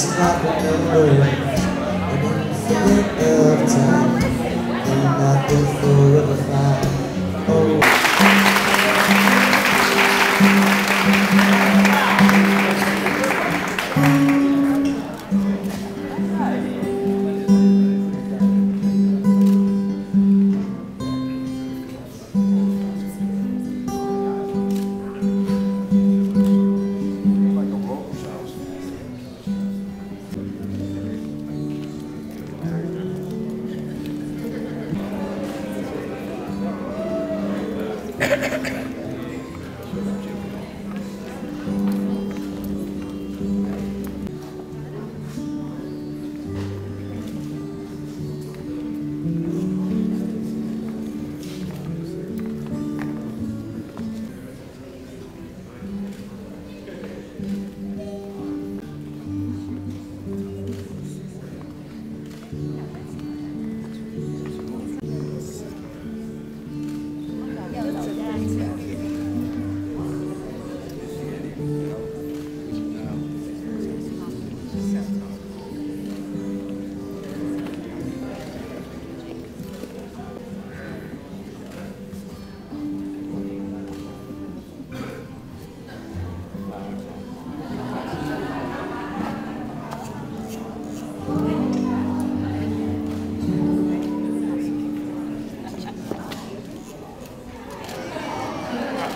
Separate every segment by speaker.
Speaker 1: It's not remember an Ha ha ha.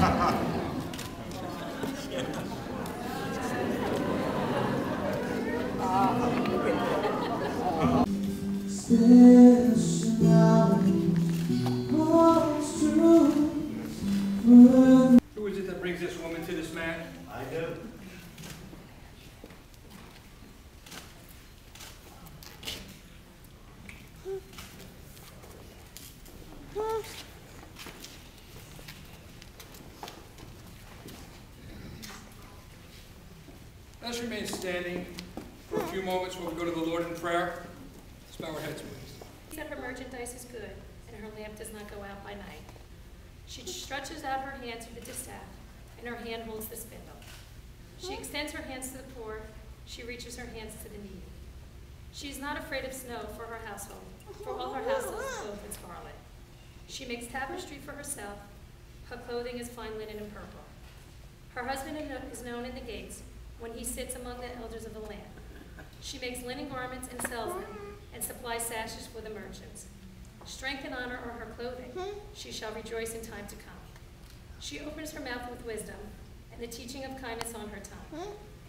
Speaker 2: Who is it that brings this woman to this man?
Speaker 3: I do.
Speaker 2: Let us remain standing for a few moments while we go to the Lord in prayer. Let's bow our heads, please.
Speaker 4: that her merchandise is good, and her lamp does not go out by night. She stretches out her hand to the distaff, and her hand holds the spindle. She extends her hands to the poor, she reaches her hands to the needy. She is not afraid of snow for her household, for all her household is clothed with scarlet. She makes tapestry for herself, her clothing is fine linen and purple. Her husband is known in the gates when he sits among the elders of the land. She makes linen garments and sells them, and supplies sashes for the merchants. Strength and honor are her clothing. She shall rejoice in time to come. She opens her mouth with wisdom, and the teaching of kindness on her tongue.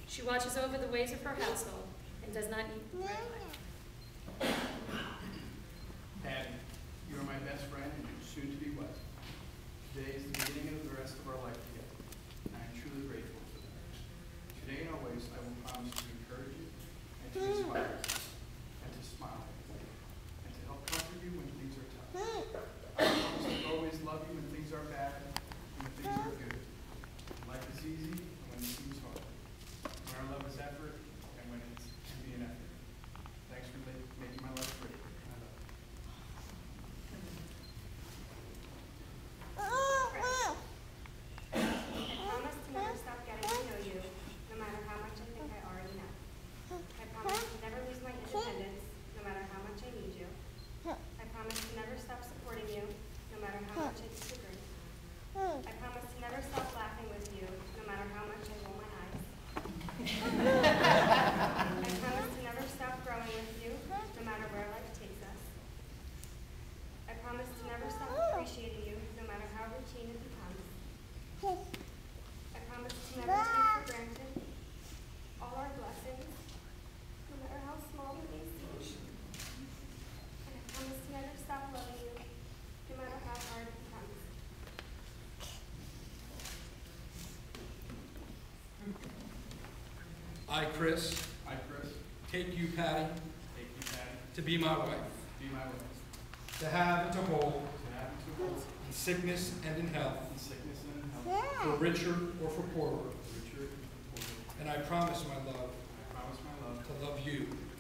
Speaker 4: She watches over the ways of her household, and does not eat bread lightly.
Speaker 5: Patty, you are my best friend and you're soon to be wife. Today is the beginning of the rest of our life together, and I am truly grateful for that. Today and always, I will promise to encourage you and to inspire you and to smile and to help comfort you when things are tough. I promise to always love you when things are bad and when things are good. Life is easy and when it seems hard. When our love is effort and when it can be an effort. Thanks for ma- making my life great. I love you.
Speaker 6: I promise to never stop getting to know you, no matter how much I think I already know. I promise to never lose my independence, no matter how much I need you. I promise to never stop supporting you, no matter how much I disagree. I promise to never stop laughing with you, no matter how much I roll my eyes. I promise to never stop growing with you, no matter where life takes us. I promise to never stop appreciating you, no matter how routine it becomes. I promise to never take for granted all our blessings, no matter how small they may seem. And I promise to never stop loving you, no matter how hard it becomes.
Speaker 2: I, Kris,
Speaker 5: I, Kris,
Speaker 2: take you, Patty,
Speaker 5: take you, Patty,
Speaker 2: to be my wife,
Speaker 5: to be my wife,
Speaker 2: to have and to hold,
Speaker 5: to have and to hold.
Speaker 2: In sickness and in health,
Speaker 5: in sickness and in health,
Speaker 2: for richer or for poorer.
Speaker 5: richer and poorer.
Speaker 2: And I promise, my love,
Speaker 5: I promise my love.
Speaker 2: To love you
Speaker 5: to love you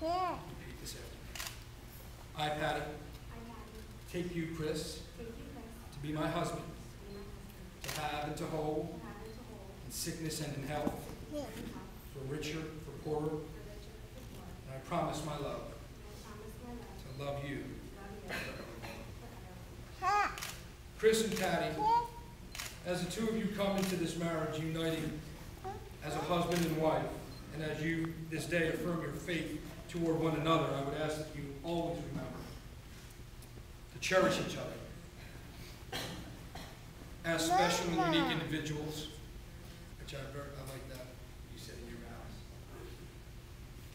Speaker 2: Here. This after me. I, Patty. Take you,
Speaker 6: Kris.
Speaker 2: To be my husband.
Speaker 6: To
Speaker 2: have and to hold. In sickness and in health. For richer, for poorer. And I promise my love. To love you. Kris and Patty, as the two of you come into this marriage uniting as a husband and wife, and as you this day affirm your faith toward one another, I would ask that you always remember to cherish each other as special and unique individuals, which I, I like that you said in your vows.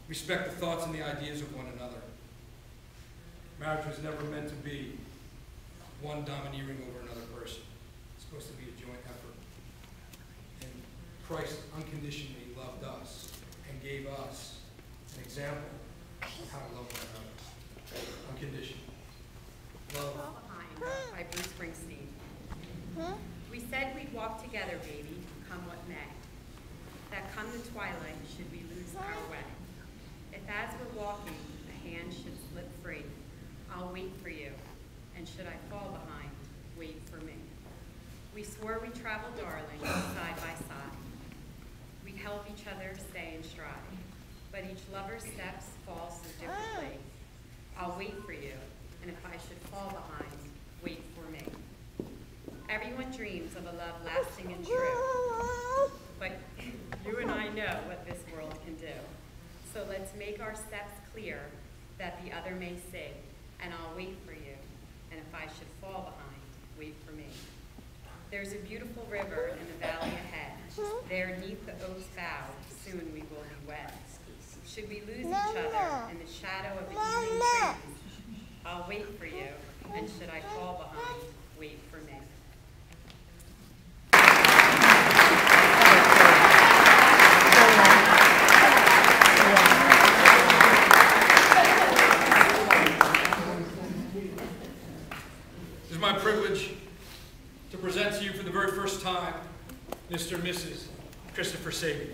Speaker 2: Respect the thoughts and the ideas of one another. Marriage was never meant to be one domineering over another person. It's supposed to be a joint effort. And Christ unconditionally loved us and gave us an example how love one another. Um, unconditionally. Love
Speaker 3: Behind uh, by Bruce Springsteen. We said we'd walk together, baby, come what may. That come the twilight, should we lose our way. If as we're walking, a hand should slip free, I'll wait for you. And should I fall behind, wait for me. We swore we'd travel, darling, side by side. We'd help each other stay in stride. But each lover's steps fall so differently. Ah. I'll wait for you, and if I should fall behind, wait for me. Everyone dreams of a love lasting and true, but you and I know what this world can do. So let's make our steps clear that the other may see, and I'll wait for you, and if I should fall behind, wait for me. There's a beautiful river in the valley ahead. There neath the oak's bough, soon we will be wed. Should we lose each other in the shadow of the evening trees, I'll wait for you, and should I fall behind, wait for me.
Speaker 2: It is my privilege to present to you for the very first time Mr. and Mrs. Christopher Sabin.